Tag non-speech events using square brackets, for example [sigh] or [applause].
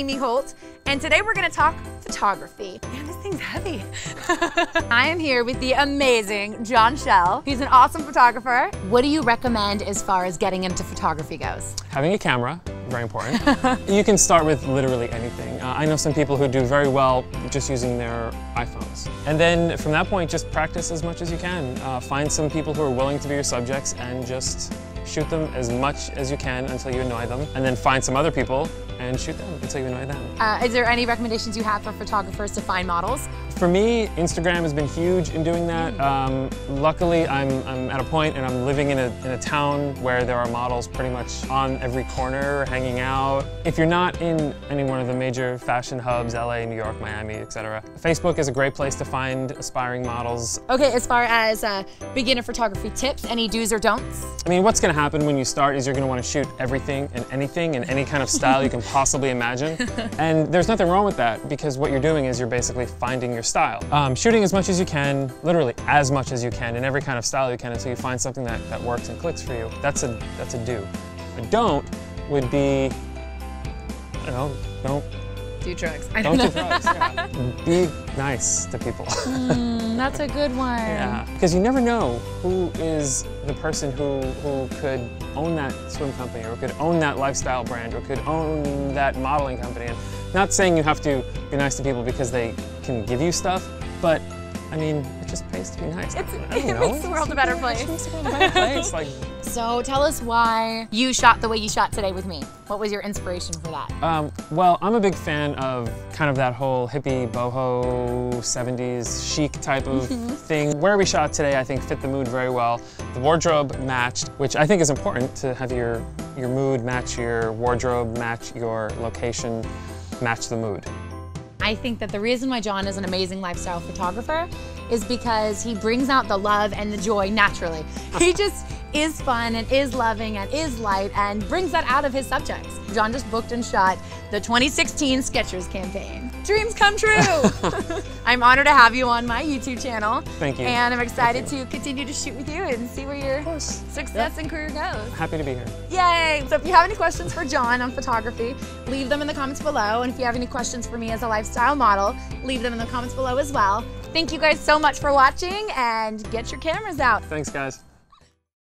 Amy Holt, and today we're gonna talk photography. Man, this thing's heavy. [laughs] I am here with the amazing John Schell. He's an awesome photographer. What do you recommend as far as getting into photography goes? Having a camera, very important. [laughs] you can start with literally anything. Uh, I know some people who do very well just using their iPhones. And then from that point, just practice as much as you can. Uh, find some people who are willing to be your subjects and just shoot them as much as you can until you annoy them. And then find some other people and shoot them until you annoy them. Uh, is there any recommendations you have for photographers to find models? For me, Instagram has been huge in doing that. Um, luckily, I'm, I'm at a point and I'm living in a, in a town where there are models pretty much on every corner, hanging out. If you're not in any one of the major fashion hubs, LA, New York, Miami, etc., Facebook is a great place to find aspiring models. Okay, as far as uh, beginner photography tips, any do's or don'ts? I mean, what's going to happen when you start is you're going to want to shoot everything and anything in any kind of style you can [laughs] possibly imagine. [laughs] and there's nothing wrong with that because what you're doing is you're basically finding your style. Um, shooting as much as you can, literally as much as you can in every kind of style you can until you find something that, that works and clicks for you. That's a, that's a do. A don't would be, I don't know, don't do drugs. I don't, don't do drugs. Yeah. [laughs] Be nice to people. mm, that's a good one. Yeah, because you never know who is the person who who could own that swim company, or could own that lifestyle brand, or could own that modeling company. And not saying you have to be nice to people because they can give you stuff, but I mean, it just pays to be nice. It's, it know. makes the world a better place. It makes the world a better place. like, [laughs] so tell us why you shot the way you shot today with me. What was your inspiration for that? Um, well, I'm a big fan of kind of that whole hippie, boho, 70s chic type of mm-hmm. thing. Where we shot today, I think, fit the mood very well. The wardrobe matched, which I think is important to have your, your mood match your wardrobe, match your location, match the mood. I think that the reason why John is an amazing lifestyle photographer is because he brings out the love and the joy naturally. [laughs] He just is fun and is loving and is light and brings that out of his subjects. John just booked and shot the 2016 Skechers campaign. Dreams come true! [laughs] I'm honored to have you on my YouTube channel. Thank you. And I'm excited to continue to shoot with you and see where your success and career goes. Happy to be here. Yay! So if you have any questions for John on photography, leave them in the comments below. And if you have any questions for me as a lifestyle model, leave them in the comments below as well. Thank you guys so much for watching and get your cameras out. Thanks guys.